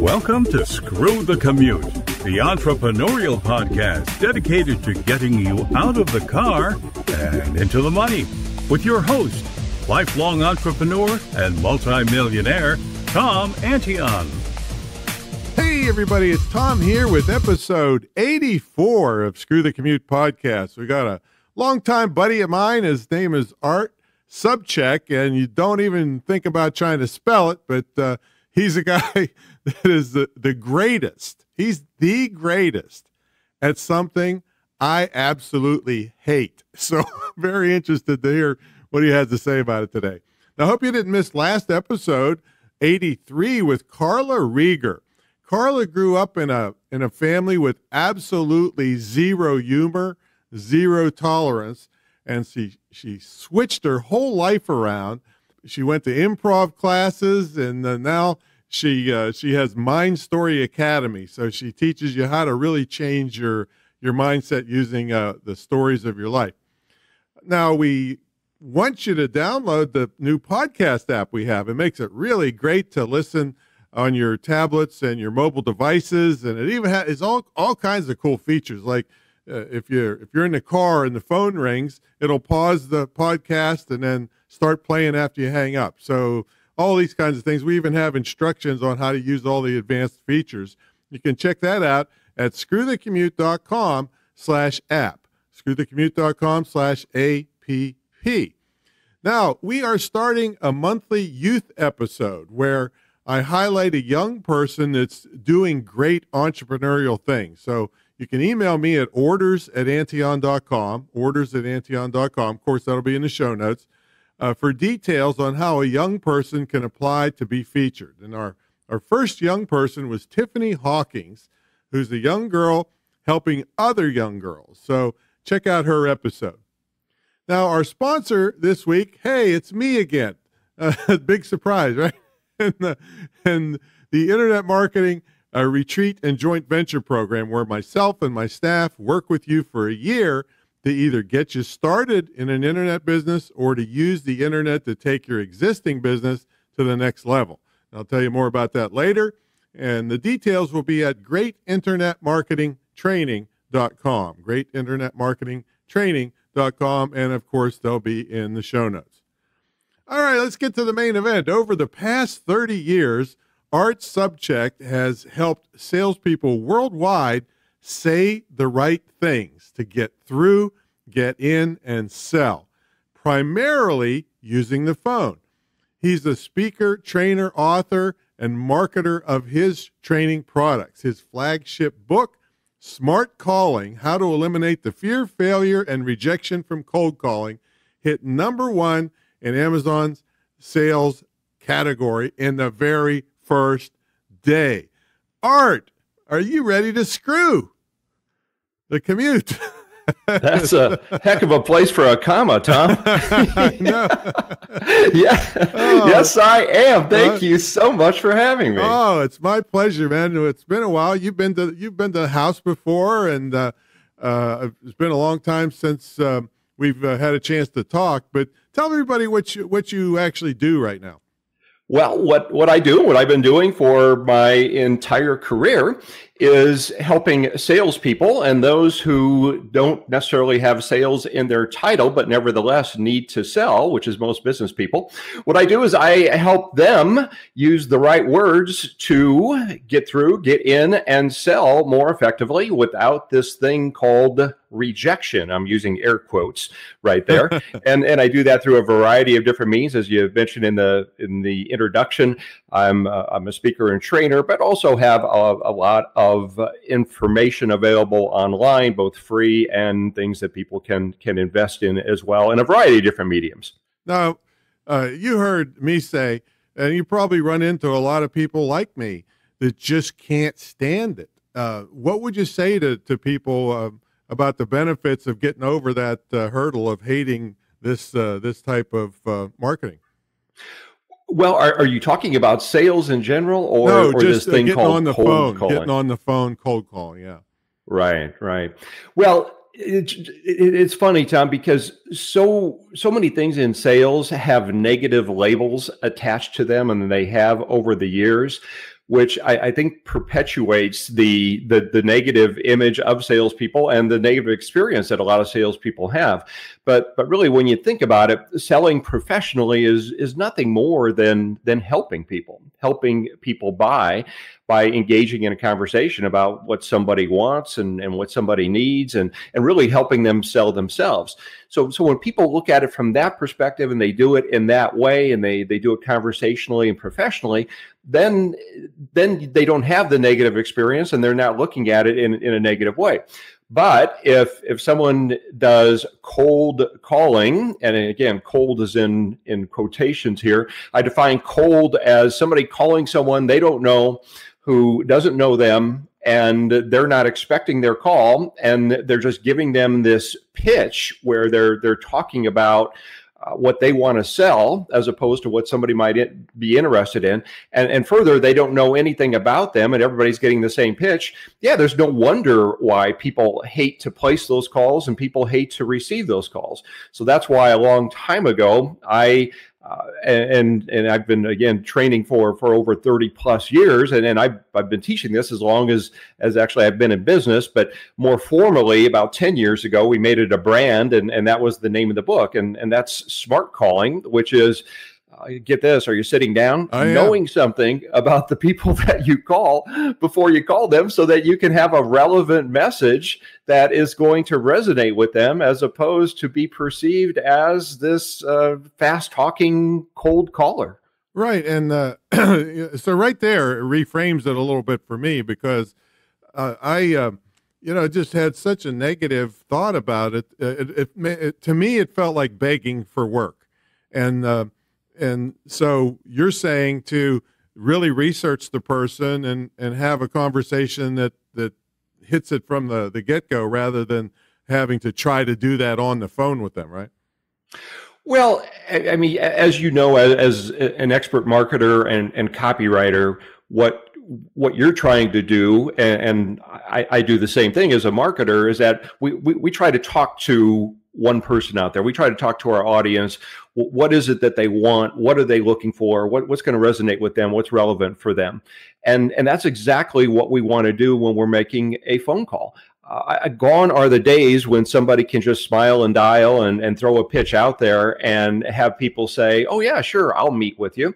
Welcome to Screw the Commute, the entrepreneurial podcast dedicated to getting you out of the car and into the money. With your host, lifelong entrepreneur and multimillionaire, Tom Antion. Hey, everybody, it's Tom here with episode 84 of Screw the Commute podcast. We got a longtime buddy of mine. His name is Art Sobczak, and you don't even think about trying to spell it, but uh, he's a guy that is the, the greatest. He's the greatest at something I absolutely hate. So I'm very interested to hear what he has to say about it today. Now, I hope you didn't miss last episode, 83, with Carla Rieger. Carla grew up in a in a family with absolutely zero humor, zero tolerance, and she she switched her whole life around. She went to improv classes, and now she uh, she has Mind Story Academy. So she teaches you how to really change your your mindset using uh, the stories of your life. Now we want you to download the new podcast app we have. It makes it really great to listen on your tablets and your mobile devices, and it even has all all kinds of cool features. Like uh, if you're if you're in the car and the phone rings, it'll pause the podcast and then start playing after you hang up. So all these kinds of things. We even have instructions on how to use all the advanced features. You can check that out at screwthecommute.com slash app. Screwthecommute.com slash APP. Now, we are starting a monthly youth episode where I highlight a young person that's doing great entrepreneurial things. So you can email me at orders at antion.com, orders at antion.com. Of course, that'll be in the show notes uh, for details on how a young person can apply to be featured. And our, our first young person was Tiffany Hawkins, who's a young girl helping other young girls. So check out her episode. Now, our sponsor this week, hey, it's me again. Uh, big surprise, right? and, the, and the Internet Marketing uh, Retreat and Joint Venture Program, where myself and my staff work with you for a year to either get you started in an internet business or to use the internet to take your existing business to the next level. I'll tell you more about that later. And the details will be at greatinternetmarketingtraining.com. Greatinternetmarketingtraining.com. And of course, they'll be in the show notes. All right, let's get to the main event. Over the past 30 years, Art Sobczak has helped salespeople worldwide say the right things to get through, get in, and sell, primarily using the phone. He's a speaker, trainer, author, and marketer of his training products. His flagship book, Smart Calling How to Eliminate the Fear, Failure, and Rejection from Cold Calling, hit number one in Amazon's sales category in the very first day. Art, are you ready to screw the commute? That's a heck of a place for a comma, Tom. yeah. Oh. Yes, I am. Thank uh, you so much for having me. Oh, it's my pleasure, man. It's been a while. You've been to you've been to the house before, and uh, uh, it's been a long time since um, we've uh, had a chance to talk. But tell everybody what you what you actually do right now. Well, what, what I do, what I've been doing for my entire career is helping salespeople and those who don't necessarily have sales in their title, but nevertheless need to sell, which is most business people. What I do is I help them use the right words to get through, get in, and sell more effectively without this thing called rejection. I'm using air quotes right there, and and I do that through a variety of different means, as you mentioned in the in the introduction. I'm uh, I'm a speaker and trainer, but also have a, a lot of information available online, both free and things that people can can invest in as well, in a variety of different mediums. Now, uh, you heard me say, and you probably run into a lot of people like me that just can't stand it. Uh, what would you say to to people? Uh, about the benefits of getting over that uh, hurdle of hating this uh, this type of uh, marketing. Well, are, are you talking about sales in general, or, no, or just this thing getting called on the cold phone, calling? getting on the phone, cold call? Yeah, right, right. Well, it, it, it's funny, Tom, because so so many things in sales have negative labels attached to them, and they have over the years which I, I, think perpetuates the, the the negative image of salespeople and the negative experience that a lot of salespeople have. But but really, when you think about it, selling professionally is is nothing more than than helping people, helping people buy by engaging in a conversation about what somebody wants and, and what somebody needs and, and really helping them sell themselves. So, so when people look at it from that perspective and they do it in that way and they, they do it conversationally and professionally, then, then they don't have the negative experience and they're not looking at it in, in a negative way. But if if someone does cold calling, and again, cold is in in quotations here, I define cold as somebody calling someone they don't know who doesn't know them and they're not expecting their call and they're just giving them this pitch where they're they're talking about uh, what they want to sell as opposed to what somebody might be interested in. And and further they don't know anything about them and everybody's getting the same pitch. Yeah there's no wonder why people hate to place those calls and people hate to receive those calls. So that's why a long time ago i uh, and and I've been again training for for over 30 plus years and, and I've, I've been teaching this as long as as actually I've been in business but more formally about 10 years ago we made it a brand and and that was the name of the book and and that's smart calling which is get this are you sitting down? Knowing something about the people that you call before you call them so that you can have a relevant message that is going to resonate with them as opposed to be perceived as this uh, fast talking cold caller. Right and uh, so right there it reframes it a little bit for me because uh, i uh, you know just had such a negative thought about it. It, it, it to me it felt like begging for work. And and so you're saying to really research the person and and have a conversation that that hits it from the the get-go rather than having to try to do that on the phone with them right? Well i mean as you know as, as an expert marketer and, and copywriter what what you're trying to do and, and I, I, do the same thing as a marketer is that we, we, we try to talk to one person out there. We try to talk to our audience. What is it that they want? What are they looking for? What, what's going to resonate with them? What's relevant for them? And and that's exactly what we want to do when we're making a phone call. Uh, gone are the days when somebody can just smile and dial and, and throw a pitch out there and have people say, "Oh yeah, sure, I'll meet with you."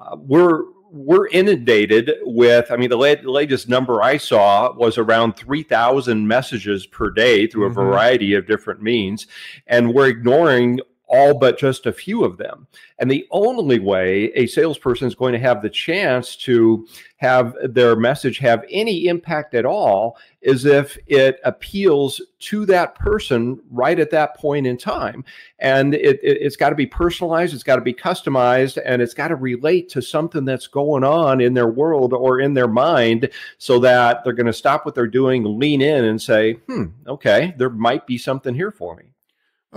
Uh, we're we're inundated with i mean the, la- the, latest number i saw was around 3000 messages per day through a mm-hmm. variety of different means and we're ignoring all but just a few of them. And the only way a salesperson is going to have the chance to have their message have any impact at all is if it appeals to that person right at that point in time. And it, it, has got to be personalized, it's got to be customized, and it's got to relate to something that's going on in their world or in their mind so that they're going to stop what they're doing, lean in, and say, hmm, okay, there might be something here for me.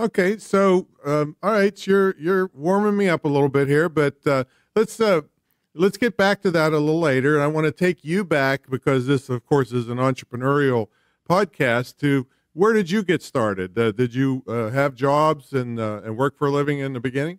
Okay, so um, all right, you're you're warming me up a little bit here, but uh, let's uh, let's get back to that a little later. And I want to take you back because this, of course, is an entrepreneurial podcast. To where did you get started? Uh, did you uh, have jobs and uh, and work for a living in the beginning?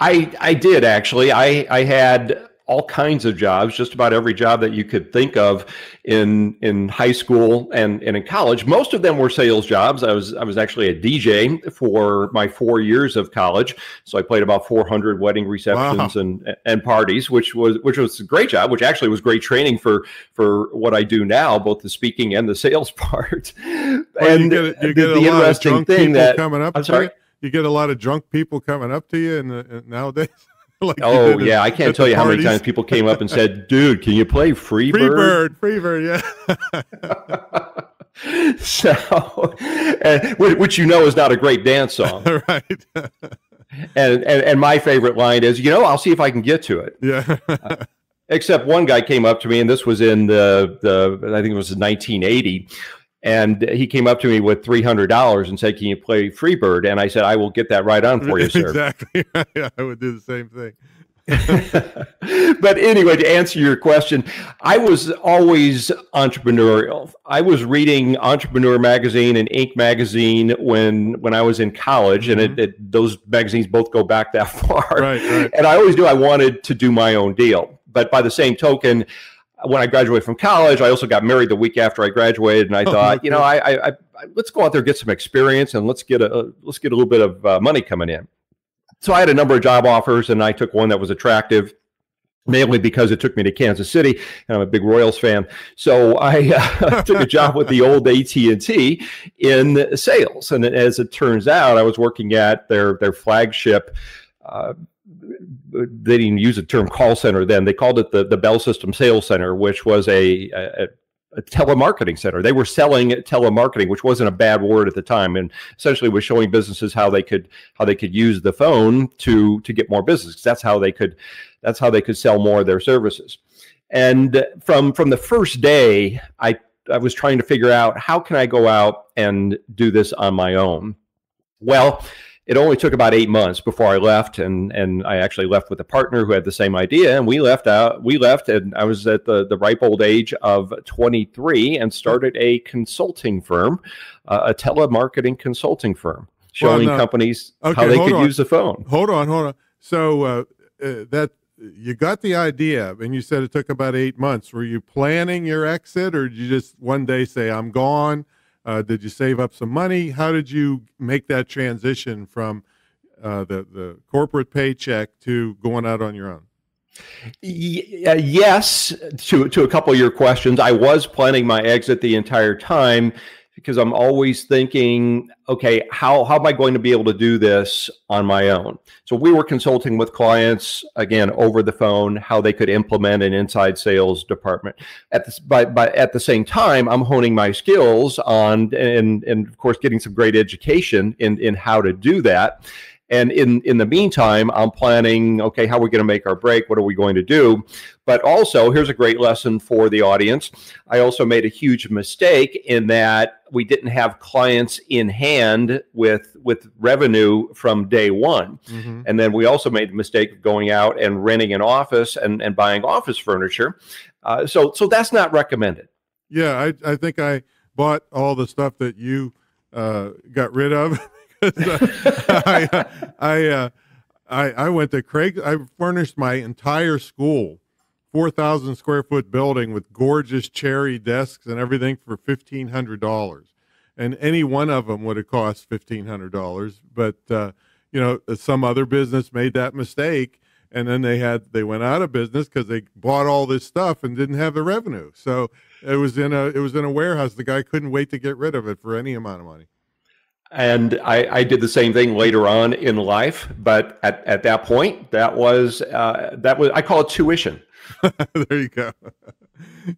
I I did actually. I I had all kinds of jobs, just about every job that you could think of in in high school and, and in college. Most of them were sales jobs. I was I was actually a DJ for my four years of college, so I played about 400 wedding receptions wow. and and parties, which was which was a great job. Which actually was great training for for what I do now, both the speaking and the sales part. Well, and you get, you get the, the interesting thing that coming up. I'm sorry. You? you get a lot of drunk people coming up to you in the, in nowadays. like oh yeah, I can't tell you parties. how many times people came up and said, "Dude, can you play Free Bird?" Free Bird, Free Bird, yeah. so, and, which you know is not a great dance song, right? and, and and my favorite line is, you know, I'll see if I can get to it. Yeah. uh, except one guy came up to me, and this was in the the I think it was 1980 and he came up to me with three hundred dollars and said, "Can you play Freebird?" And I said, "I will get that right on for you, sir." exactly. I would do the same thing. but anyway, to answer your question, I was always entrepreneurial. I was reading Entrepreneur Magazine and Inc. Magazine when when I was in college, mm-hmm. and it, mm-hmm. it, those magazines both go back that far. Right, right. And I always knew I wanted to do my own deal But by the same token, when I graduated from college, I also got married the week after I graduated, and I oh, thought, you know, I, I, I, let's go out there get some experience and let's get a let's get a little bit of uh, money coming in. So I had a number of job offers, and I took one that was attractive mainly because it took me to Kansas City, and I'm a big Royals fan. So I uh, took a job with the old AT and T in sales, and as it turns out, I was working at their their flagship. Uh, they didn't use the term call center then. They called it the the Bell System Sales Center, which was a, a a telemarketing center. They were selling telemarketing, which wasn't a bad word at the time, and essentially was showing businesses how they could how they could use the phone to to get more business. That's how they could that's how they could sell more of their services. And from from the first day, I I was trying to figure out how can I go out and do this on my own. Well, it only took about eight months before I left, and and I actually left with a partner who had the same idea, and we left out. We left, and I was at the the ripe old age of 23, and started a consulting firm, uh, a telemarketing consulting firm, showing well, companies okay, how they could on. use the phone. Hold on, hold on. So uh, uh, that you got the idea, and you said it took about eight months. Were you planning your exit, or did you just one day say, "I'm gone"? Uh, did you save up some money? How did you make that transition from uh, the the corporate paycheck to going out on your own? Y- uh, yes, to to a couple of your questions. I was planning my exit the entire time because I'm always thinking, okay, how, how am I going to be able to do this on my own? So we were consulting with clients again over the phone, how they could implement an inside sales department. At the, at the same time, I'm honing my skills on and, and of course getting some great education in, in how to do that. And in, in the meantime, I'm planning, okay, how are we going to make our break? What are we going to do? But also, here's a great lesson for the audience. I also made a huge mistake in that we didn't have clients in hand with, with revenue from day one. Mm-hmm. And then we also made the mistake of going out and renting an office and, and buying office furniture. Uh, so, so that's not recommended. Yeah, I, I think I bought all the stuff that you uh, got rid of. I, I, uh, I, I went to Craig. I furnished my entire school, four thousand square foot building with gorgeous cherry desks and everything for fifteen hundred dollars, and any one of them would have cost fifteen hundred dollars. But uh, you know, some other business made that mistake, and then they had they went out of business because they bought all this stuff and didn't have the revenue. So it was in a it was in a warehouse. The guy couldn't wait to get rid of it for any amount of money and I, I, did the same thing later on in life but at, at that point that was uh, that was i call it tuition. There you go.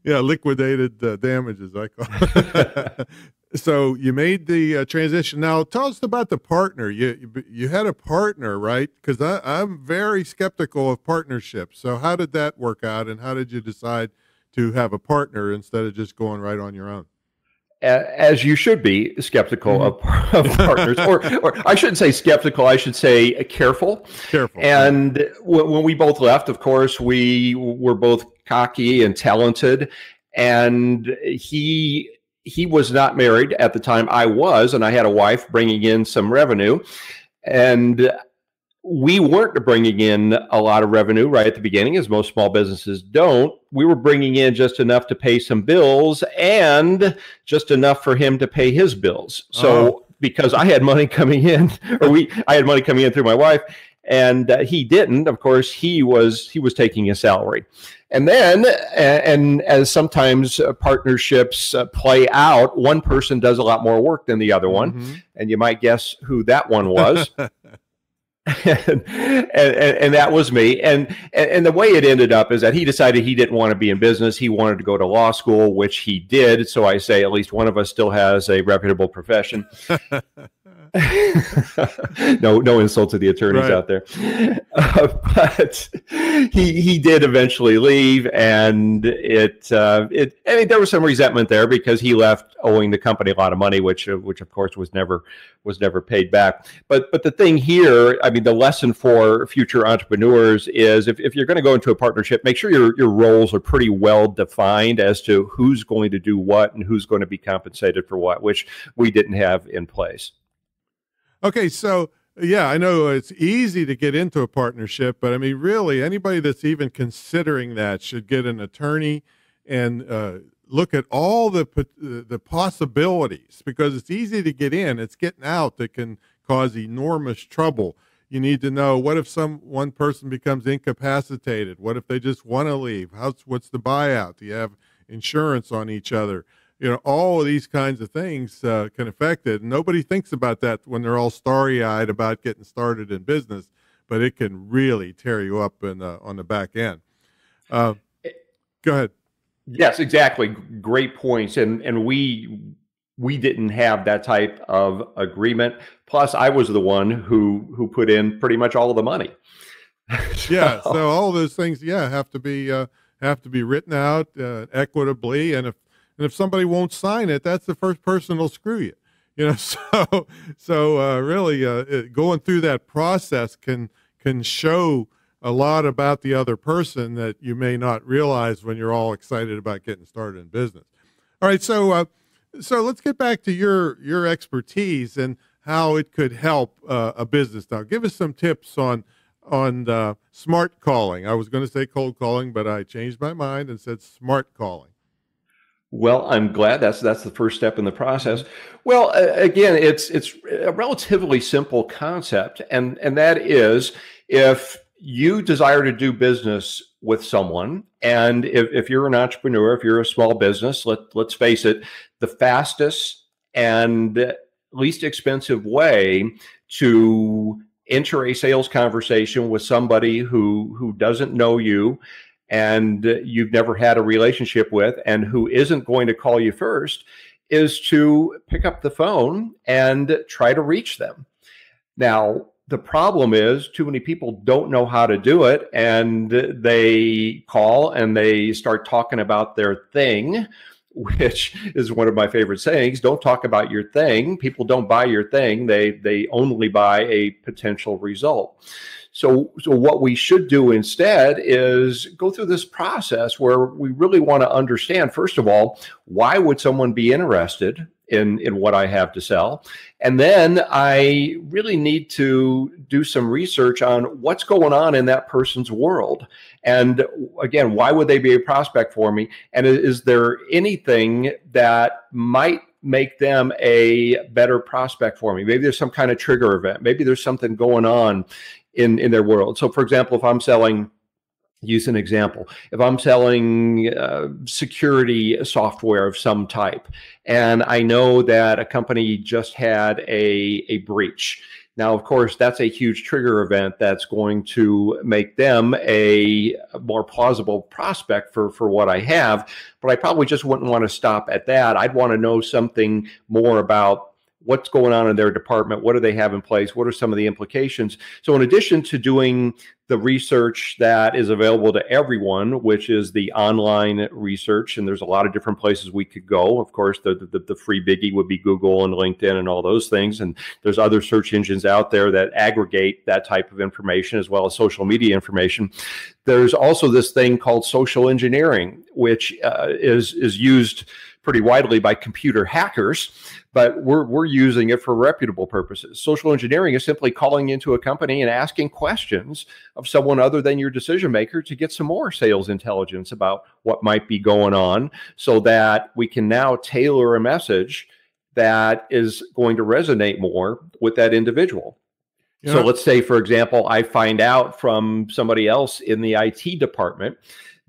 Yeah liquidated uh, damages i call it. So you made the uh, transition. Now tell us about the partner. You you had a partner right? Because i'm very skeptical of partnerships. So how did that work out and how did you decide to have a partner instead of just going right on your own as you should be skeptical mm-hmm. of, of, partners, or, or I shouldn't say skeptical. I should say careful. Careful. And w- when we both left, of course, we were both cocky and talented, and he he was not married at the time. I was, and I had a wife bringing in some revenue, and we weren't bringing in a lot of revenue right at the beginning, as most small businesses don't. We were bringing in just enough to pay some bills and just enough for him to pay his bills. So, oh. because I had money coming in, or we, I had money coming in through my wife, and uh, he didn't. Of course, he was he was taking a salary. And then, and as sometimes uh, partnerships uh, play out, one person does a lot more work than the other one, mm-hmm. and you might guess who that one was. and, and, and, that was me. And, and the way it ended up is that he decided he didn't want to be in business. He wanted to go to law school, which he did. So I say at least one of us still has a reputable profession. no, no insult to the attorneys right. out there. Uh, but he he did eventually leave, and it uh, it I mean there was some resentment there because he left owing the company a lot of money, which uh, which of course was never was never paid back. But but the thing here, I mean, the lesson for future entrepreneurs is if, if you're going to go into a partnership, make sure your your roles are pretty well defined as to who's going to do what and who's going to be compensated for what, which we didn't have in place. Okay, so yeah, I know it's easy to get into a partnership, but I mean, really, anybody that's even considering that should get an attorney and uh, look at all the the possibilities because it's easy to get in. It's getting out that can cause enormous trouble. You need to know what if some one person becomes incapacitated? What if they just want to leave? How's what's the buyout? Do you have insurance on each other? You know, all of these kinds of things uh, can affect it. nobody thinks about that when they're all starry-eyed about getting started in business, but it can really tear you up in, uh, on the back end. Uh, go ahead. Yes, exactly. Great points. And and we we didn't have that type of agreement. Plus, I was the one who who put in pretty much all of the money. so, yeah. So all those things, yeah, have to be uh, have to be written out uh, equitably, and if and if somebody won't sign it, that's the first person that'll screw you. You know, so so uh, really uh, going through that process can can show a lot about the other person that you may not realize when you're all excited about getting started in business. All right, so uh, so let's get back to your your expertise and how it could help uh, a business. Now, give us some tips on on smart calling. I was going to say cold calling, but I changed my mind and said smart calling. Well, I'm glad that's that's the first step in the process. Well, uh, again, it's it's a relatively simple concept, and and that is if you desire to do business with someone, and if, if you're an entrepreneur, if you're a small business, let, let's face it, the fastest and least expensive way to enter a sales conversation with somebody who who doesn't know you and you've never had a relationship with and who isn't going to call you first is to pick up the phone and try to reach them. Now, the problem is too many people don't know how to do it and they call and they start talking about their thing which is one of my favorite sayings don't talk about your thing. People don't buy your thing. They they only buy a potential result so so what we should do instead is go through this process where we really want to understand first of all why would someone be interested in in what I have to sell. And then I really need to do some research on what's going on in that person's world. And again, why would they be a prospect for me? And is there anything that might make them a better prospect for me? Maybe there's some kind of trigger event. Maybe there's something going on in in their world. So for example, if I'm selling use an example. If I'm selling uh, security software of some type, and I know that a company just had a, a breach. Now, of course, that's a huge trigger event that's going to make them a more plausible prospect for, for what I have. But I probably just wouldn't want to stop at that. I'd want to know something more about what's going on in their department what do they have in place what are some of the implications? So in addition to doing the research that is available to everyone which is the online research and there's a lot of different places we could go. Of course the, the, the free biggie would be google and linkedin and all those things. And there's other search engines out there that aggregate that type of information as well as social media information. There's also this thing called social engineering which uh, is is used pretty widely by computer hackers, but we're, we're using it for reputable purposes. Social engineering is simply calling into a company and asking questions of someone other than your decision maker to get some more sales intelligence about what might be going on so that we can now tailor a message that is going to resonate more with that individual. Yeah. So let's say, for example, I find out from somebody else in the IT department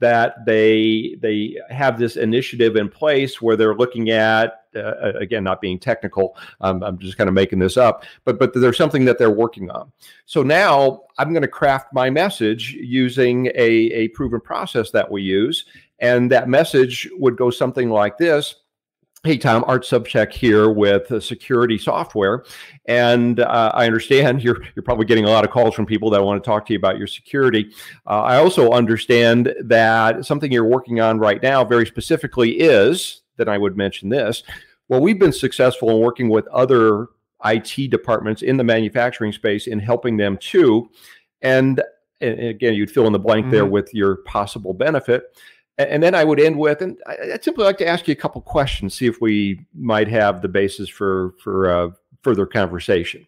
that they they have this initiative in place where they're looking at uh, again not being technical um, i'm just kind of making this up but but there's something that they're working on. So now i'm going to craft my message using a, a proven process that we use and that message would go something like this Hey, Tom, Art Sobczak here with uh, security software. And uh, I understand you're, you're probably getting a lot of calls from people that want to talk to you about your security. Uh, I also understand that something you're working on right now, very specifically, is that I would mention this. Well, we've been successful in working with other IT departments in the manufacturing space in helping them too. And, and again, you'd fill in the blank mm-hmm. there with your possible benefit. And then I would end with, and I'd simply like to ask you a couple questions, see if we might have the basis for for uh, further conversation.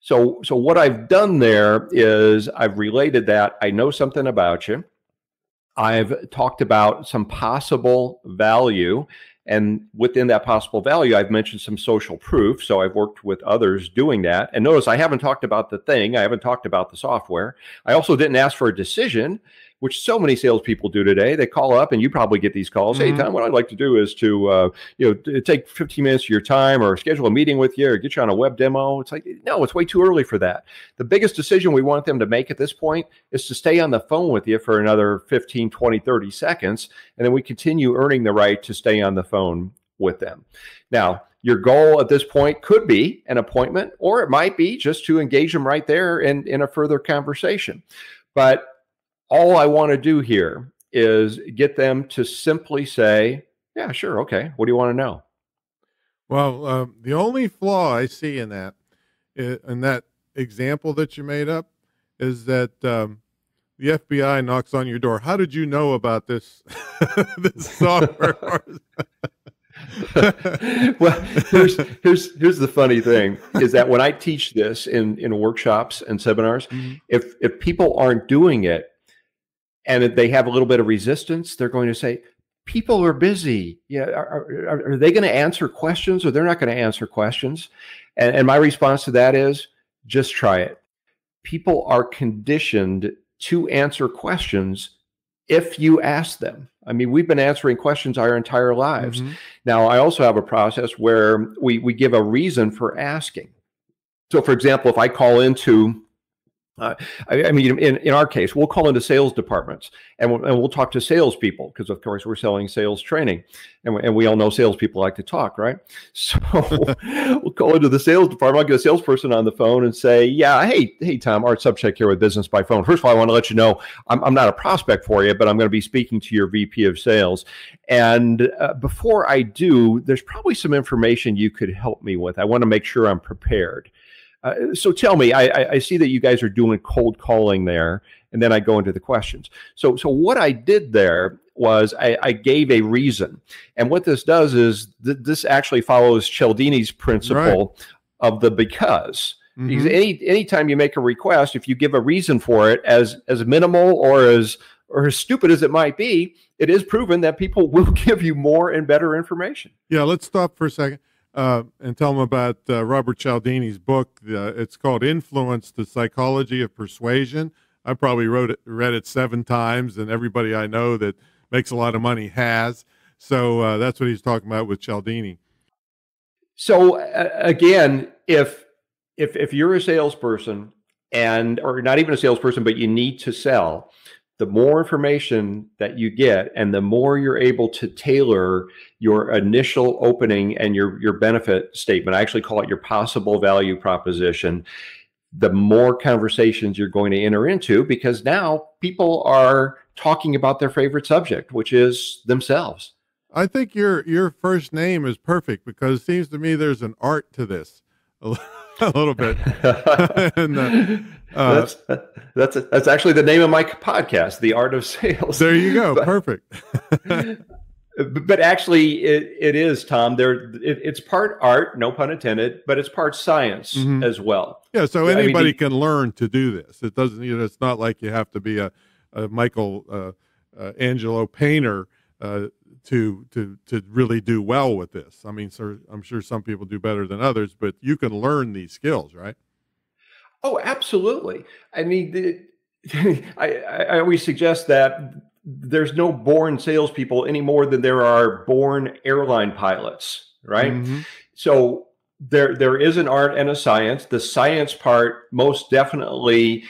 So, so what I've done there is I've related that I know something about you. I've talked about some possible value. And within that possible value, I've mentioned some social proof. So I've worked with others doing that. And notice I haven't talked about the thing, I haven't talked about the software. I also didn't ask for a decision which so many salespeople do today. They call up, and you probably get these calls. Mm-hmm. Hey, Tom, what I'd like to do is to uh, you know take 15 minutes of your time, or schedule a meeting with you, or get you on a web demo. It's like no, it's way too early for that. The biggest decision we want them to make at this point is to stay on the phone with you for another 15, 20, 30 seconds, and then we continue earning the right to stay on the phone with them. Now, your goal at this point could be an appointment, or it might be just to engage them right there in, in a further conversation. But all I want to do here is get them to simply say, yeah, sure. Okay. What do you want to know? Well, um, the only flaw I see in that, in that example that you made up, is that um, the FBI knocks on your door. How did you know about this this software? well, here's here's here's the funny thing is that when I teach this in in workshops and seminars, mm-hmm. if if people aren't doing it, and if they have a little bit of resistance, they're going to say, people are busy. Yeah, are, are, are they going to answer questions or they're not going to answer questions? And, and my response to that is just try it. People are conditioned to answer questions if you ask them. I mean, we've been answering questions our entire lives. Mm-hmm. Now, I also have a process where we, we give a reason for asking. So, for example, if I call into uh, I, I, mean, in, in our case, we'll call into sales departments and we'll, and we'll talk to salespeople because, of course, we're selling sales training, and we, and we all know salespeople like to talk, right? So we'll call into the sales department. I'll get a salesperson on the phone and say, "Yeah, hey, hey, Tom, Art Sobczak here with Business by Phone. First of all, I want to let you know I'm, I'm not a prospect for you, but I'm going to be speaking to your VP of Sales. And uh, before I do, there's probably some information you could help me with. I want to make sure I'm prepared." Uh, so tell me, I, I, see that you guys are doing cold calling there, and then I go into the questions. So, so what I did there was I, I gave a reason, and what this does is th- this actually follows Cialdini's principle right. of the because. Mm-hmm. Because any anytime you make a request, if you give a reason for it, as as minimal or as or as stupid as it might be, it is proven that people will give you more and better information. Yeah, let's stop for a second uh, and tell them about uh, Robert Cialdini's book. Uh, it's called Influence: The Psychology of Persuasion. I probably wrote it, read it seven times, and everybody I know that makes a lot of money has. So uh, that's what he's talking about with Cialdini. So again, if if if you're a salesperson and or not even a salesperson, but you need to sell, the more information that you get and the more you're able to tailor your initial opening and your your benefit statement i actually call it your possible value proposition the more conversations you're going to enter into because now people are talking about their favorite subject which is themselves. I think your your first name is perfect because it seems to me there's an art to this a little bit. and, uh, uh, that's that's that's actually the name of my podcast, The Art of Sales. There you go, but, perfect. but actually, it, it is Tom. There, it, it's part art, no pun intended, but it's part science mm-hmm. as well. Yeah, so anybody I mean, can learn to do this. It doesn't. You know, it's not like you have to be a, a Michael uh, uh Angelo painter uh, to to to really do well with this. I mean, sir, I'm sure some people do better than others, but you can learn these skills, right? Oh, absolutely. I mean, the, I, I always suggest that there's no born salespeople any more than there are born airline pilots, right? Mm-hmm. So there there is an art and a science. The science part most definitely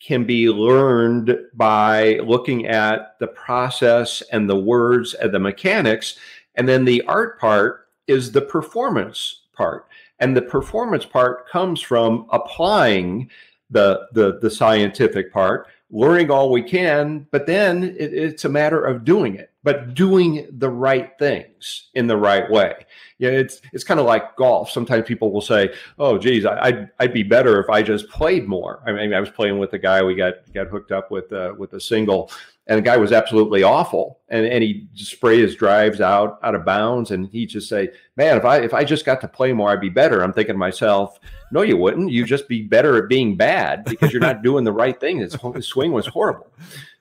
can be learned by looking at the process and the words and the mechanics. And then the art part is the performance part. And the performance part comes from applying the, the, the scientific part, learning all we can, but then it, it's a matter of doing it, but doing the right things in the right way yeah, it's it's kind of like golf. Sometimes people will say, "Oh, geez, I, would I'd be better if I just played more." I mean, I was playing with a guy. We got got hooked up with uh, with a single, and the guy was absolutely awful. And and he spray his drives out out of bounds, and he just say, "Man, if I if I just got to play more, I'd be better." I'm thinking to myself, "No, you wouldn't. You'd just be better at being bad because you're not doing the right thing. His, his swing was horrible."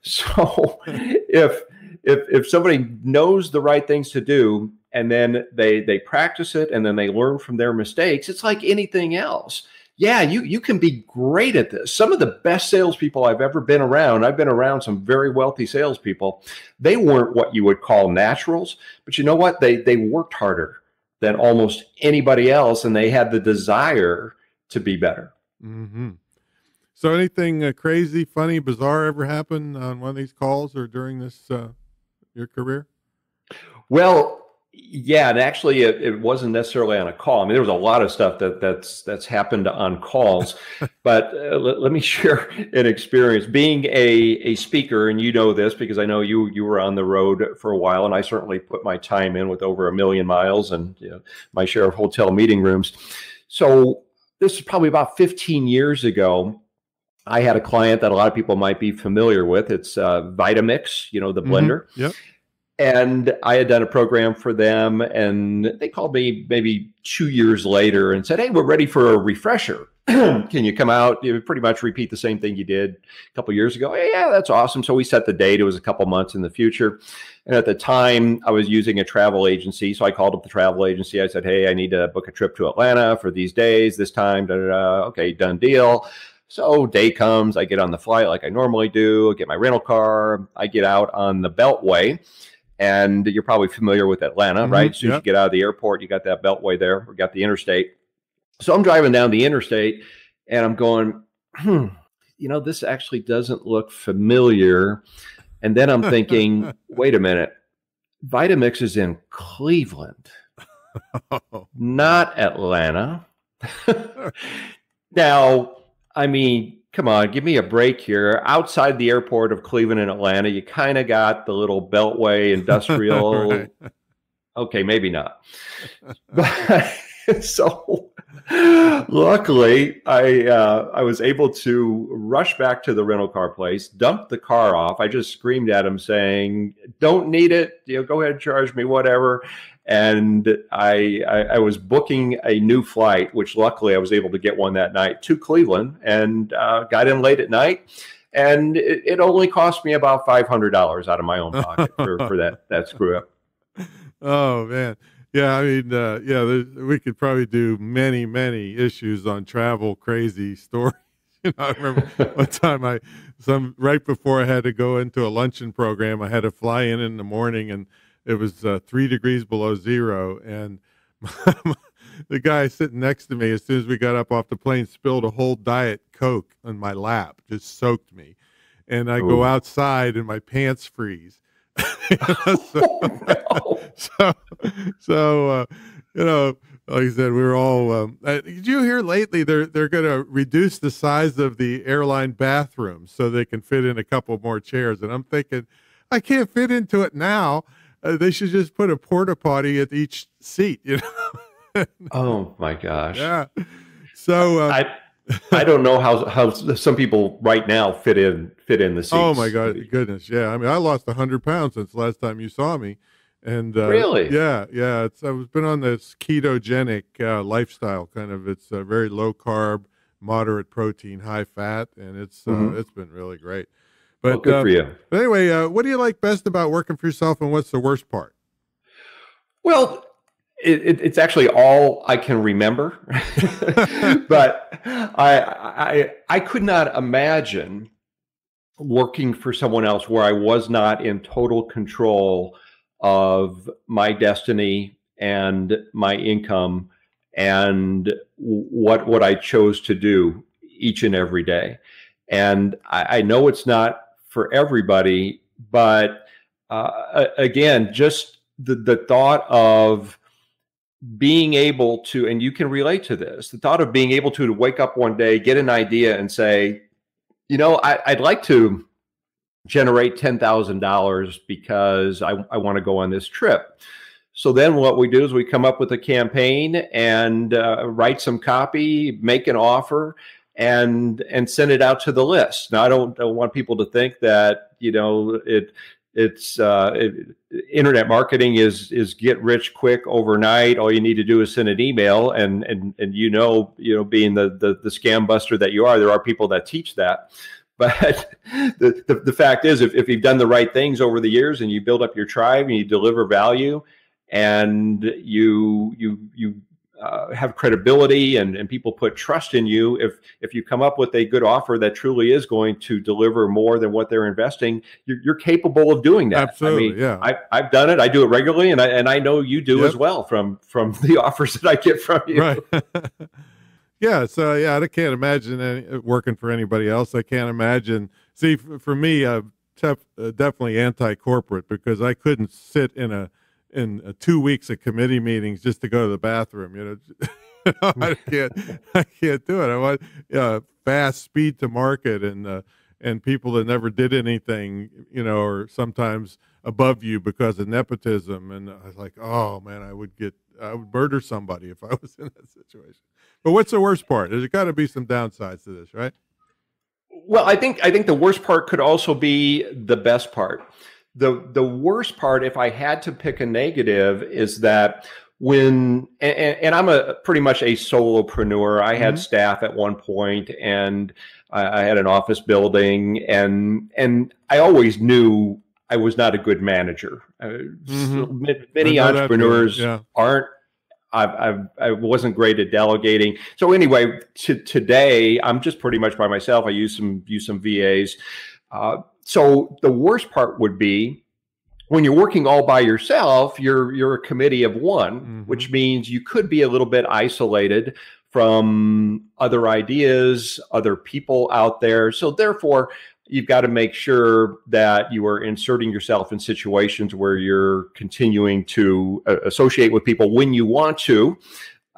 So if if if somebody knows the right things to do and then they they practice it and then they learn from their mistakes, it's like anything else yeah, you you can be great at this. Some of the best salespeople I've ever been around, I've been around some very wealthy salespeople. They weren't what you would call naturals, but you know what? They they worked harder than almost anybody else, and they had the desire to be better. Mm-hmm. So, anything uh, crazy, funny, bizarre ever happen on one of these calls or during this uh, your career? Well, yeah, and actually, it, it, wasn't necessarily on a call. I mean, there was a lot of stuff that that's that's happened on calls. but uh, let, let, me share an experience. Being a a speaker, and you know this because I know you you were on the road for a while, and I certainly put my time in with over a million miles and you know, my share of hotel meeting rooms. So this is probably about 15 years ago. I had a client that a lot of people might be familiar with. It's uh, Vitamix, you know, the mm-hmm. blender. Mm-hmm. Yep and I had done a program for them, and they called me maybe two years later and said, "Hey, we're ready for a refresher. Can you come out? You pretty much repeat the same thing you did a couple years ago." Hey, yeah, that's awesome. So we set the date. It was a couple months in the future, and at the time, I was using a travel agency. So I called up the travel agency. I said, "Hey, I need to book a trip to Atlanta for these days, this time." Da, da, da. Okay, done deal. So day comes, I get on the flight like I normally do, get my rental car, I get out on the Beltway and you're probably familiar with Atlanta, mm-hmm. right? As soon yep. as you get out of the airport, you got that beltway there. We got the interstate. So I'm driving down the interstate, and I'm going, hmm, you know, this actually doesn't look familiar. And then I'm thinking, wait a minute, Vitamix is in Cleveland, not Atlanta. now, I mean, come on, give me a break here. Outside the airport of Cleveland and Atlanta, you kind of got the little Beltway industrial. right. Okay, maybe not. But, so luckily, I uh, I was able to rush back to the rental car place, dump the car off. I just screamed at him saying, "Don't need it. You know, go ahead, and charge me whatever." and I, I, I was booking a new flight, which luckily I was able to get one that night to Cleveland, and uh, got in late at night, and it, it only cost me about five hundred dollars out of my own pocket for, for that that screw up. Oh man. Yeah, I mean, uh, yeah, we could probably do many, many issues on travel crazy stories. You know, I remember one time I, some right before I had to go into a luncheon program, I had to fly in in the morning, and it was uh, three degrees below zero, and the guy sitting next to me, as soon as we got up off the plane, spilled a whole diet coke on my lap, just soaked me, and I Ooh. go outside and my pants freeze. So, oh, no. so, so uh, you know, like I said, we were all. Um, uh, did you hear lately? They're they're going to reduce the size of the airline bathrooms so they can fit in a couple more chairs, and I'm thinking, I can't fit into it now uh, they should just put a porta potty at each seat. You know. oh my gosh. Yeah. So uh, I I don't know how how some people right now fit in fit in the seats. Oh my god, goodness, yeah. I mean, I lost hundred pounds since the last time you saw me. And uh, really, yeah, yeah. It's I've been on this ketogenic uh, lifestyle, kind of. It's uh, very low carb, moderate protein, high fat, and it's uh, mm-hmm. it's been really great. But well, good uh, for you. But anyway, uh, what do you like best about working for yourself, and what's the worst part? Well, it, it, it's actually all I can remember, but I, I I could not imagine working for someone else where I was not in total control of my destiny and my income and what what I chose to do each and every day. And I, I know it's not for everybody. But uh, again, just the, the thought of being able to, and you can relate to this, the thought of being able to, to wake up one day, get an idea, and say, you know, I, I'd like to generate $10,000 because I, I want to go on this trip. So then what we do is we come up with a campaign and uh, write some copy, make an offer, and and send it out to the list. Now, I don't, don't want people to think that you know it it's uh, it, internet marketing is is get rich quick overnight. All you need to do is send an email, and and and you know you know being the the, the scam buster that you are, there are people that teach that. But the, the, the fact is, if, if you've done the right things over the years and you build up your tribe and you deliver value, and you you you uh, have credibility and, and people put trust in you if if you come up with a good offer that truly is going to deliver more than what they're investing you're, you're capable of doing that. Absolutely I mean, yeah. I, i've done it. I do it regularly and i and i know you do yep. as well from from the offers that i get from you. Right. Yeah so yeah i can't imagine any, working for anybody else. I can't imagine see for, for me uh, tef, uh, definitely anti-corporate because i couldn't sit in a in uh, two weeks of committee meetings just to go to the bathroom. You know, I can't, I can't do it. I want uh, fast speed to market and uh, and people that never did anything, you know, or sometimes above you because of nepotism. And I was like, oh man, I would get, I would murder somebody if I was in that situation. But what's the worst part? There's got to be some downsides to this, right? Well, I think I think the worst part could also be the best part the the worst part if i had to pick a negative is that when and, and i'm a pretty much a solopreneur i had mm-hmm. staff at one point and I, I had an office building and and i always knew i was not a good manager mm-hmm. so many entrepreneurs yeah. aren't I've, I've, I wasn't great at delegating. So anyway, to, today I'm just pretty much by myself. I use some use some VAs. Uh, so the worst part would be when you're working all by yourself, you're you're a committee of one, mm-hmm. which means you could be a little bit isolated from other ideas, other people out there. So therefore, you've got to make sure that you are inserting yourself in situations where you're continuing to uh, associate with people when you want to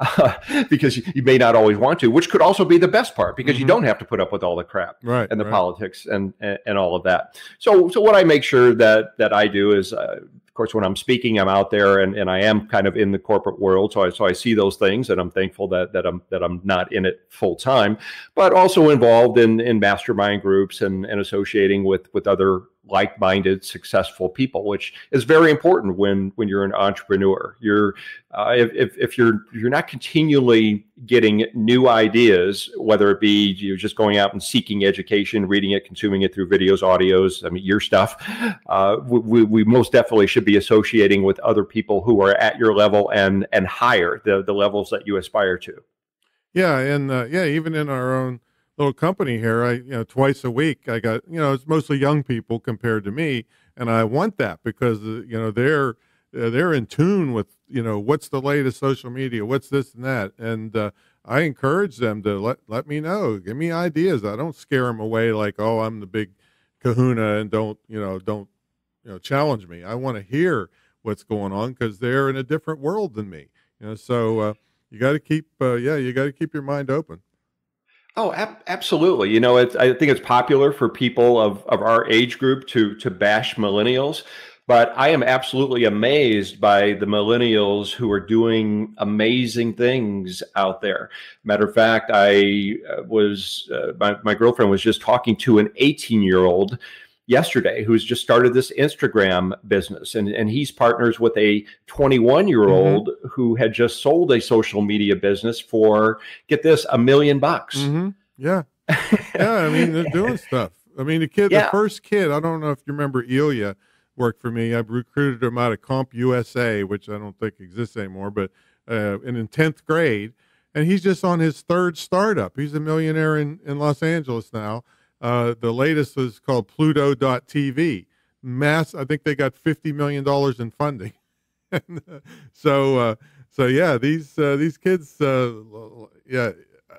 uh, because you may not always want to, which could also be the best part because mm-hmm. you don't have to put up with all the crap right, and the right. politics and, and, and all of that. So so what I make sure that that I do is uh, of course, when I'm speaking, I'm out there and, and I am kind of in the corporate world. So I, so I see those things and I'm thankful that, that I'm, that I'm not in it full time, but also involved in, in mastermind groups and, and associating with, with other like-minded successful people which is very important when when you're an entrepreneur. You're uh, if, if, you're you're not continually getting new ideas whether it be you're just going out and seeking education reading it consuming it through videos audios i mean your stuff uh, we, we most definitely should be associating with other people who are at your level and and higher the the levels that you aspire to. Yeah and uh, yeah even in our own little company here, I you know twice a week I got you know it's mostly young people compared to me, and I want that because uh, you know they're uh, they're in tune with you know what's the latest social media, what's this and that, and uh, I encourage them to let let me know, give me ideas. I don't scare them away like oh I'm the big Kahuna and don't you know don't you know challenge me. I want to hear what's going on because they're in a different world than me. You know, so uh, you got to keep uh, yeah you got to keep your mind open. Oh, ab- absolutely. You know, I think it's popular for people of, of our age group to to bash millennials, but I am absolutely amazed by the millennials who are doing amazing things out there. Matter of fact, I uh, was uh, my my girlfriend was just talking to an 18 year old yesterday who's just started this Instagram business. And, and he's partners with a 21 year old mm-hmm. who had just sold a social media business for, get this, a million bucks. Mm-hmm. Yeah. yeah. I mean, they're doing stuff. I mean, the kid, yeah. the first kid, I don't know if you remember Ilya worked for me. I recruited him out of Comp USA, which I don't think exists anymore, but uh, and in 10th grade. And he's just on his third startup. He's a millionaire in, in Los Angeles now. Uh, the latest is called Pluto.tv. Mass, I think they got fifty million dollars in funding. so, uh, so yeah, these uh, these kids, uh, yeah,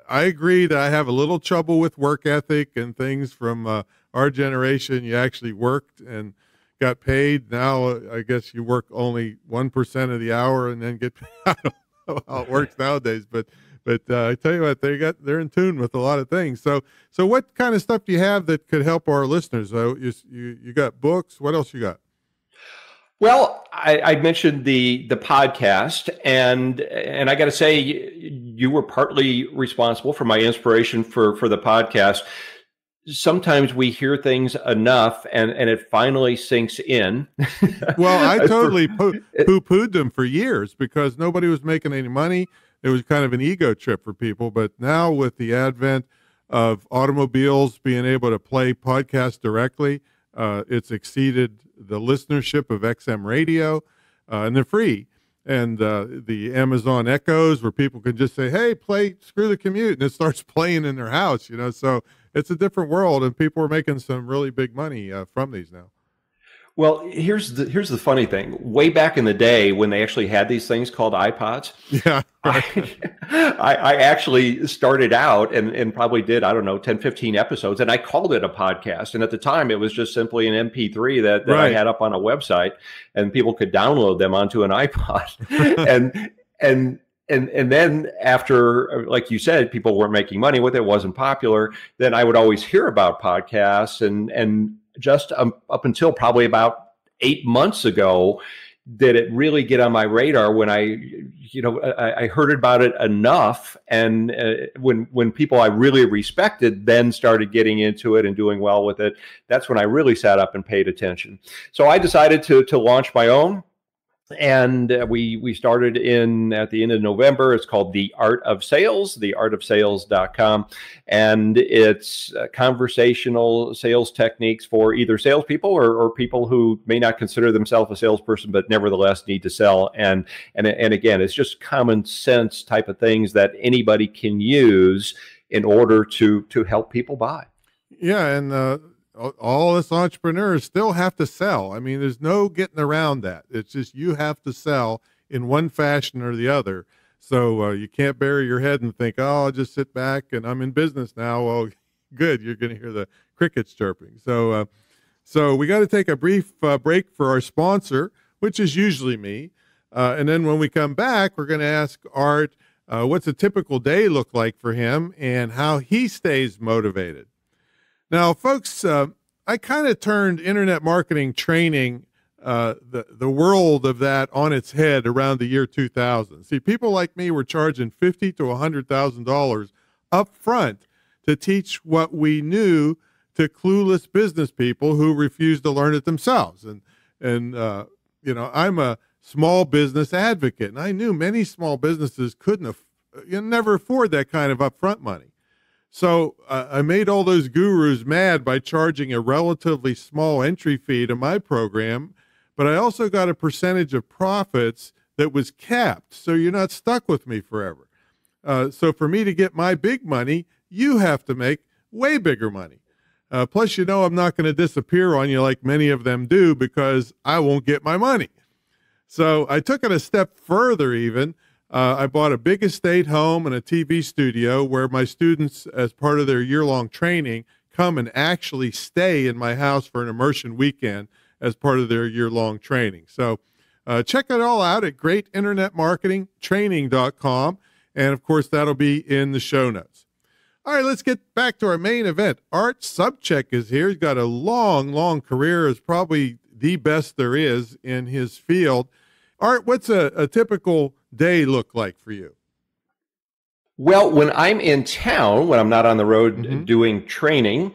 I agree that I have a little trouble with work ethic and things from uh, our generation. You actually worked and got paid. Now, I guess you work only one percent of the hour and then get. Paid. I don't know how it works nowadays, but but uh, I tell you what, they got they're in tune with a lot of things. So, so what kind of stuff do you have that could help our listeners? So, you you, you got books. What else you got? Well, I, I mentioned the the podcast, and and I got to say, you were partly responsible for my inspiration for for the podcast sometimes we hear things enough and and it finally sinks in well i totally poo pooed them for years because nobody was making any money it was kind of an ego trip for people but now with the advent of automobiles being able to play podcasts directly uh, it's exceeded the listenership of xm radio uh, and they're free and uh, the Amazon Echoes, where people can just say, "Hey, play Screw the Commute," and it starts playing in their house. You know, so it's a different world, and people are making some really big money uh, from these now. Well, here's the here's the funny thing. Way back in the day, when they actually had these things called iPods, yeah, right. I, I, actually started out and, and probably did I don't know 10, 15 episodes, and I called it a podcast. And at the time, it was just simply an MP3 that, that right. I had up on a website, and people could download them onto an iPod. and and and and then after like you said people weren't making money with it wasn't popular then i would always hear about podcasts and and just um, up until probably about eight months ago did it really get on my radar when I, you know, I, I heard about it enough, and uh, when when people I really respected then started getting into it and doing well with it, that's when I really sat up and paid attention. So I decided to to launch my own and uh, we we started in at the end of November. It's called The Art of Sales, theartofsales.com, and it's uh, conversational sales techniques for either salespeople or, or people who may not consider themselves a salesperson but nevertheless need to sell. And and and again, it's just common sense type of things that anybody can use in order to to help people buy. Yeah, and uh, all us entrepreneurs still have to sell. I mean, there's no getting around that. It's just you have to sell in one fashion or the other. So uh, you can't bury your head and think, oh, I'll just sit back and I'm in business now. Well, good. You're going to hear the crickets chirping. So, uh, so we got to take a brief uh, break for our sponsor, which is usually me. Uh, and then when we come back, we're going to ask Art uh, what's a typical day look like for him and how he stays motivated. Now, folks, uh, I kind of turned internet marketing training, uh, the the world of that on its head around the year 2000. See, people like me were charging fifty to hundred thousand dollars up front to teach what we knew to clueless business people who refused to learn it themselves. And and uh, you know, I'm a small business advocate, and I knew many small businesses couldn't af- you never afford that kind of upfront money. So uh, I made all those gurus mad by charging a relatively small entry fee to my program, but I also got a percentage of profits that was capped. So you're not stuck with me forever. Uh, so for me to get my big money, you have to make way bigger money. Uh, plus, you know, I'm not going to disappear on you like many of them do because I won't get my money. So I took it a step further, even. Uh, I bought a big estate home and a TV studio where my students, as part of their year long training, come and actually stay in my house for an immersion weekend as part of their year long training. So uh, check it all out at greatinternetmarketingtraining.com. And of course, that'll be in the show notes. All right, let's get back to our main event. Art Sobczak is here. He's got a long, long career, is probably the best there is in his field. Art, what's a, a typical day look like for you? Well, when I'm in town, when I'm not on the road mm-hmm. doing training,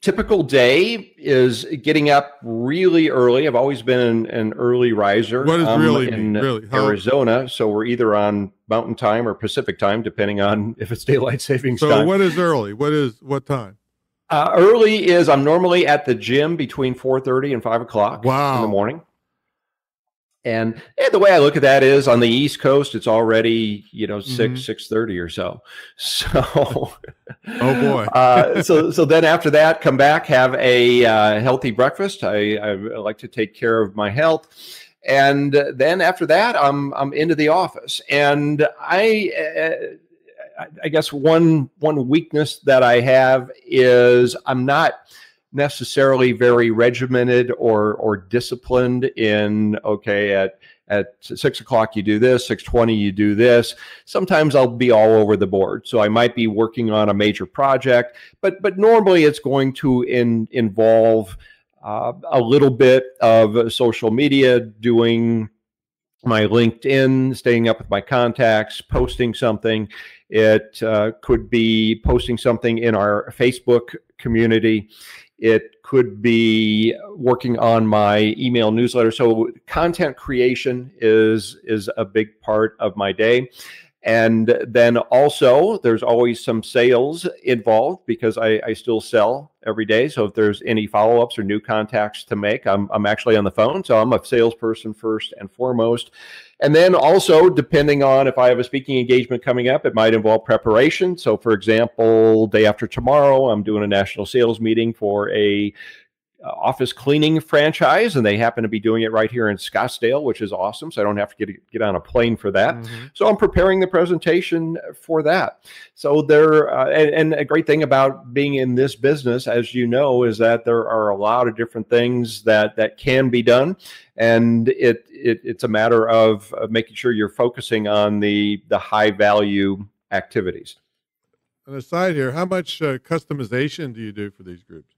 typical day is getting up really early. I've always been an, an early riser. What does um, really in mean? Really? Arizona, so we're either on Mountain Time or Pacific Time, depending on if it's daylight savings so time. So, what is early? What is what time? Uh, early is I'm normally at the gym between 4:30 and 5 o'clock wow. in the morning. And, and, the way I look at that is on the East Coast, it's already you know 6 mm-hmm. six thirty or so. So, oh boy. uh, so so then after that, come back, have a uh, healthy breakfast. I, I like to take care of my health, and then after that, I'm I'm into the office, and I. Uh, I guess one one weakness that I have is I'm not necessarily very regimented or or disciplined in okay at at six o'clock you do this 6.20 you do this sometimes i'll be all over the board so i might be working on a major project but but normally it's going to in, involve uh, a little bit of social media doing my LinkedIn, staying up with my contacts, posting something. It uh, could be posting something in our Facebook community. It could be working on my email newsletter. So content creation is is a big part of my day. And then also, there's always some sales involved because I, I still sell every day. So if there's any follow ups or new contacts to make, I'm, I'm actually on the phone. So I'm a salesperson first and foremost. And then also, depending on if I have a speaking engagement coming up, it might involve preparation. So, for example, day after tomorrow, I'm doing a national sales meeting for a office cleaning franchise, and they happen to be doing it right here in Scottsdale, which is awesome. So I don't have to get get on a plane for that. Mm-hmm. So I'm preparing the presentation for that. So there, uh, and, and, a great thing about being in this business, as you know, is that there are a lot of different things that that can be done, and it, it it's a matter of, of making sure you're focusing on the the high value activities. And aside here, how much uh, customization do you do for these groups?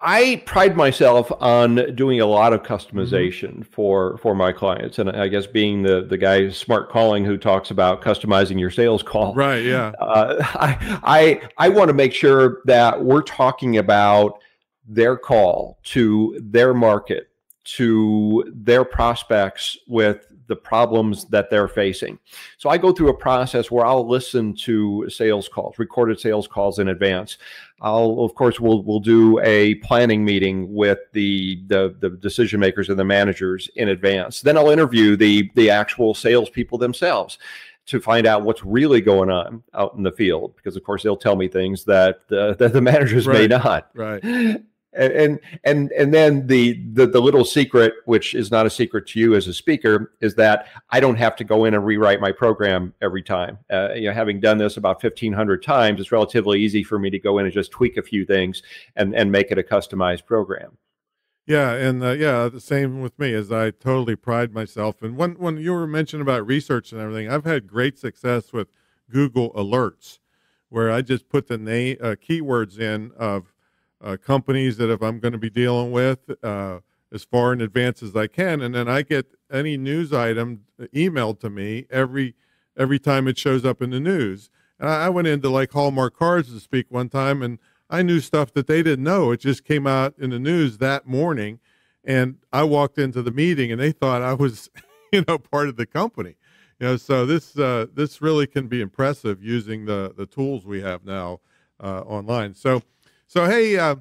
I pride myself on doing a lot of customization mm-hmm. for for my clients, and I guess being the the guy smart calling who talks about customizing your sales call. Right. Yeah. Uh, I I I want to make sure that we're talking about their call to their market, to their prospects with the problems that they're facing. So I go through a process where I'll listen to sales calls, recorded sales calls in advance. I'll, of course, we'll we'll do a planning meeting with the the, the decision makers and the managers in advance. Then I'll interview the the actual salespeople themselves to find out what's really going on out in the field because of course they'll tell me things that uh, that the managers right. may not right and and and then the, the the little secret which is not a secret to you as a speaker is that i don't have to go in and rewrite my program every time. Uh, you know having done this about 1500 times it's relatively easy for me to go in and just tweak a few things and and make it a customized program. Yeah and uh, yeah the same with me as i totally pride myself. And when when you were mentioning about research and everything i've had great success with google alerts where i just put the name uh, keywords in of uh, companies that if I'm going to be dealing with uh, as far in advance as I can, and then I get any news item emailed to me every every time it shows up in the news. And I, I went into like Hallmark Cards to speak one time, and I knew stuff that they didn't know. It just came out in the news that morning, and I walked into the meeting, and they thought I was, you know, part of the company. You know, so this uh, this really can be impressive using the the tools we have now uh, online. So so, hey, uh,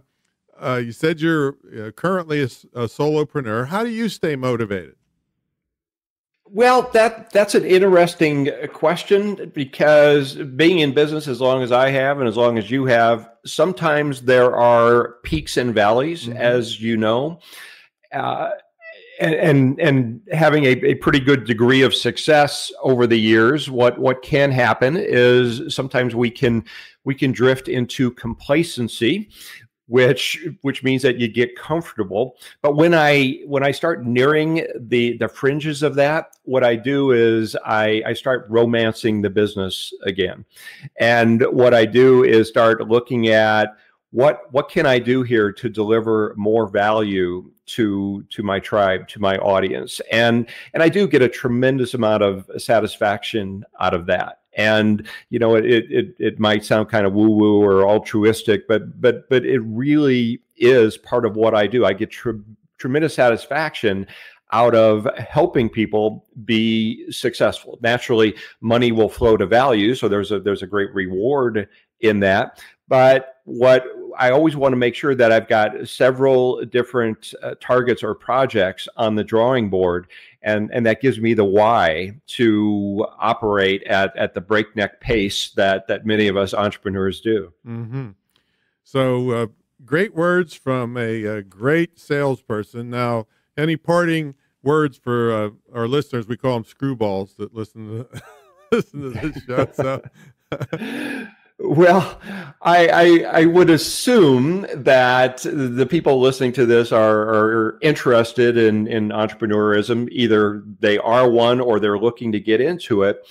uh, you said you're uh, currently a, a solopreneur. How do you stay motivated? Well, that that's an interesting uh, question because being in business as long as I have and as long as you have, sometimes there are peaks and valleys, mm-hmm. as you know. And, and and having a, a pretty good degree of success over the years, what what can happen is sometimes we can we can drift into complacency which which means that you get comfortable. But when i when i start nearing the the fringes of that what i do is i i start romancing the business again. And what i do is start looking at what what can i do here to deliver more value to to my tribe to my audience. And and i do get a tremendous amount of satisfaction out of that. And you know it it it might sound kind of woo woo or altruistic but but but it really is part of what I do. I get tr- tremendous satisfaction out of helping people be successful. Naturally money will flow to value so there's a there's a great reward in that. But what I always want to make sure that I've got several different uh, targets or projects on the drawing board and and that gives me the why to operate at at the breakneck pace that that many of us entrepreneurs do. Mm-hmm. So uh, great words from a, a, great salesperson. Now, any parting words for uh, our listeners? We call them screwballs that listen to listen to this show. So. Well, I, I, I would assume that the people listening to this are, are interested in in entrepreneurism. Either they are one or they're looking to get into it.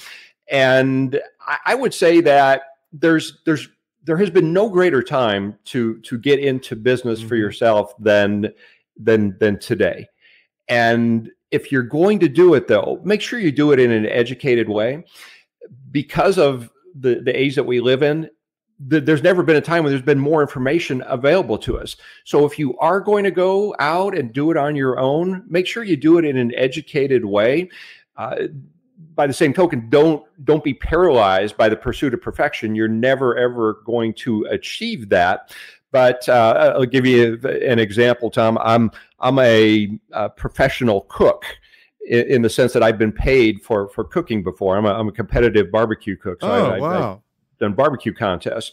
And I, I would say that there's there's there has been no greater time to to get into business mm-hmm. for yourself than than than today. And if you're going to do it though, make sure you do it in an educated way because of the, the age that we live in. The, there's never been a time when there's been more information available to us. So if you are going to go out and do it on your own, make sure you do it in an educated way. Uh, by the same token, don't don't be paralyzed by the pursuit of perfection. You're never ever going to achieve that. But uh, I'll give you an example, Tom. I'm I'm a, a professional cook in, in, the sense that I've been paid for for cooking before. I'm a, I'm a competitive barbecue cook. So oh I, wow! I, done barbecue contests,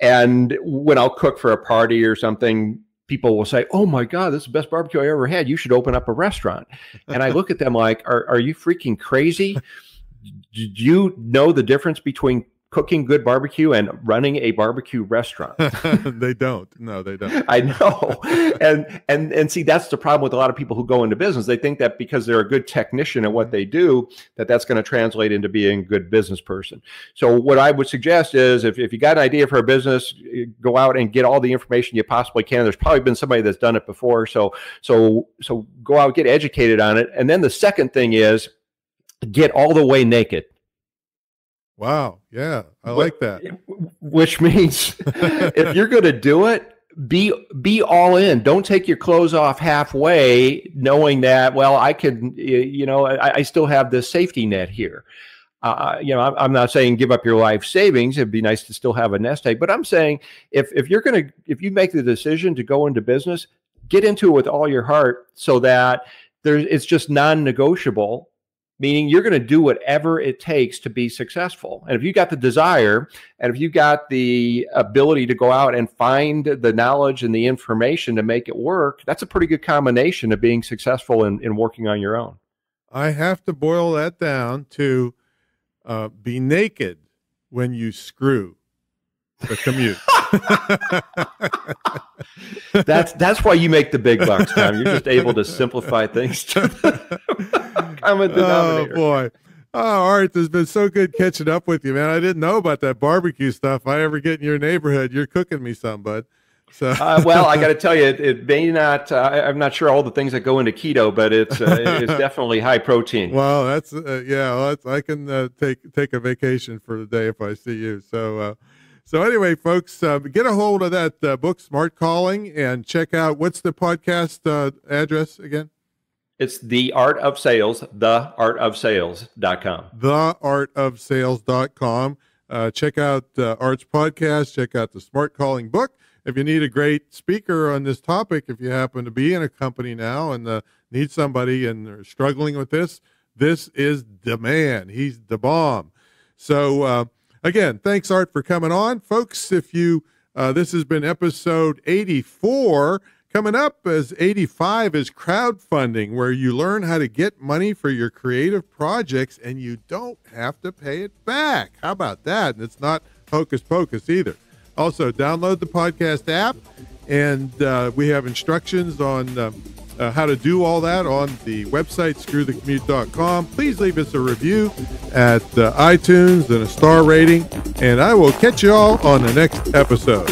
and when I'll cook for a party or something, people will say, "Oh my God, this is the best barbecue I ever had. You should open up a restaurant." And I look at them like, "Are are you freaking crazy? Do you know the difference between cooking good barbecue and running a barbecue restaurant. they don't. No, they don't. I know. and and and see that's the problem with a lot of people who go into business. They think that because they're a good technician at what mm-hmm. they do, that that's going to translate into being a good business person. So what I would suggest is if, if you got an idea for a business, go out and get all the information you possibly can. There's probably been somebody that's done it before. So so so go out, get educated on it. And then the second thing is get all the way naked Wow. Yeah. I like that. Which means if you're going to do it, be be all in. Don't take your clothes off halfway, knowing that well, I can, you know, I, I still have this safety net here. Uh, you know, I'm, I'm, not saying give up your life savings. It'd be nice to still have a nest egg, but I'm saying if if you're going to if you make the decision to go into business, get into it with all your heart, so that there's it's just non-negotiable meaning you're going to do whatever it takes to be successful. And if you got the desire and if you got the ability to go out and find the knowledge and the information to make it work, that's a pretty good combination of being successful in, in working on your own. I have to boil that down to uh, be naked when you screw the commute. that's that's why you make the big bucks, Tom. You're just able to simplify things to the common denominator. Oh boy. Oh, all right. There's been so good catching up with you, man. I didn't know about that barbecue stuff. If I ever get in your neighborhood, you're cooking me some, bud. So, uh, well, I got to tell you, it, it may not. Uh, I'm not sure all the things that go into keto, but it's uh, it's definitely high protein. Well, that's uh, yeah. Well, that's, I can uh, take take a vacation for the day if I see you. So, uh, so anyway, folks, uh, get a hold of that uh, book, Smart Calling, and check out what's the podcast uh, address again? It's the art of sales, the art of sales.com. The art of sales.com. Uh, check out uh, Art's podcast. Check out the Smart Calling book. If you need a great speaker on this topic, if you happen to be in a company now and uh, need somebody and are struggling with this, this is the man. He's the bomb. So, uh, Again, thanks, Art, for coming on. Folks, if you, uh, this has been episode 84. Coming up as 85 is crowdfunding, where you learn how to get money for your creative projects and you don't have to pay it back. How about that? And it's not hocus pocus either. Also, download the podcast app, and uh, we have instructions on. Uh, uh, how to do all that on the website, screwthecommute.com. Please leave us a review at uh, iTunes and a star rating, and I will catch you all on the next episode.